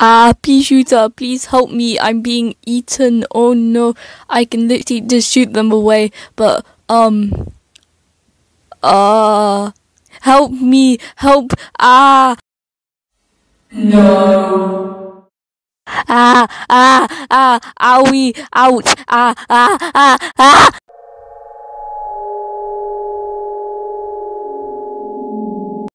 Uh, ah, Peashooter, please help me. I'm being eaten. Oh no, I can literally just shoot them away. But, um, uh, help me, help, ah. No. Ah, ah, ah, owie, ouch, ah, ah, ah, ah.